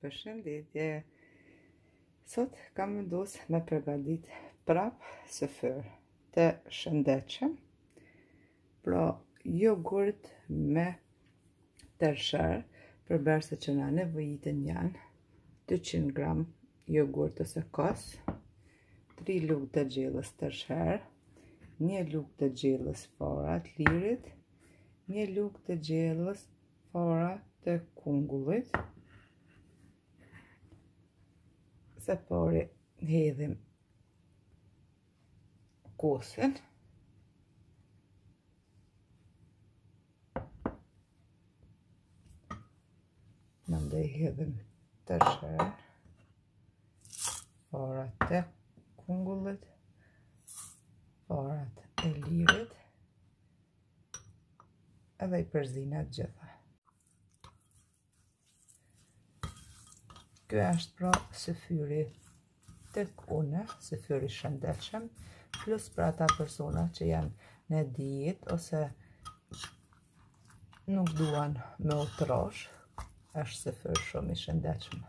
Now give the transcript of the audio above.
Përshëndetje, sot kam vendos me përgatit prap syfyr të shëndetshëm, pra jogurt me tërshër, përbërës që na nevojitën janë 200 gram jogurt ose kos, 3 lugë të gjellës tërshërë, 1 lugë të gjellës fara të lirit, 1 lugë të gjellës fara të kungullit, së pari hedhim kosin. Mandej hedhim tërshërën. Farat e kungullit. Farat e lirit. Edhe i përzijmë të gjitha. Ky është pra syfyri tek unë, syfyr i shëndetshëm, plus për ata persona që janë në dietë, ose nuk duan me u trash, është syfyr shumë i shëndetshëm.